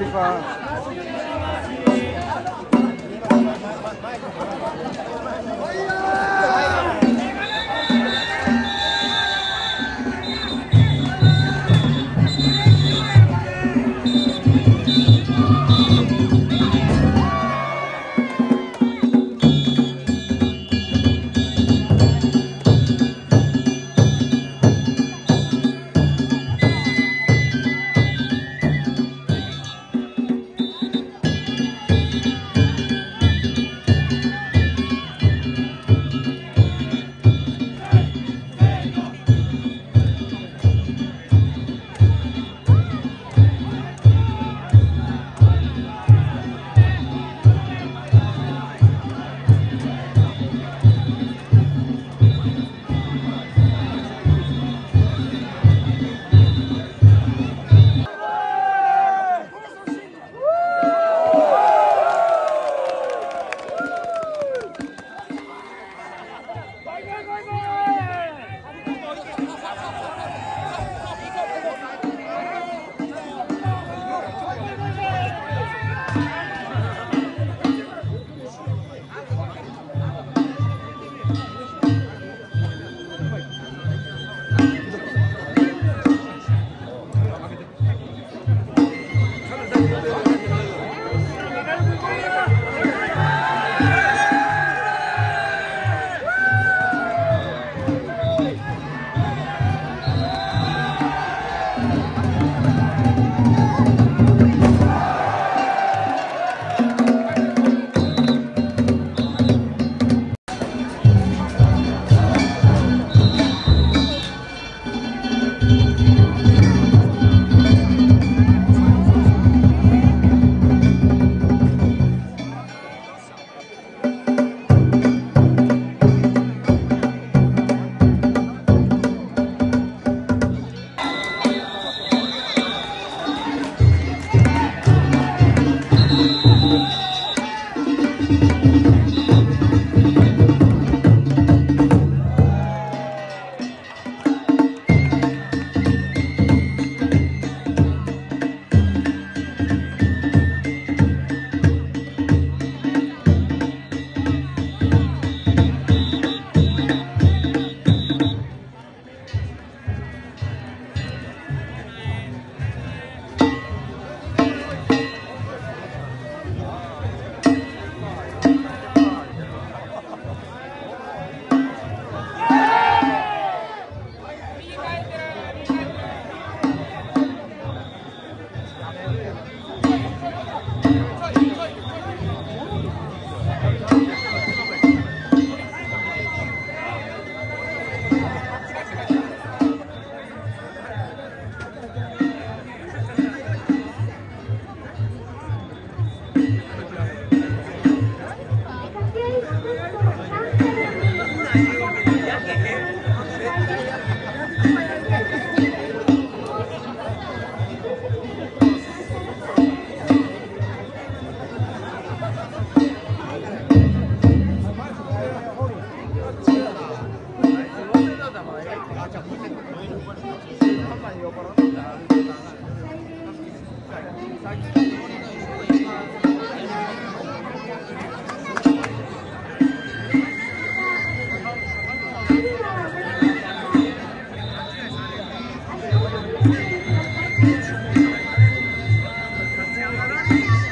45. peace.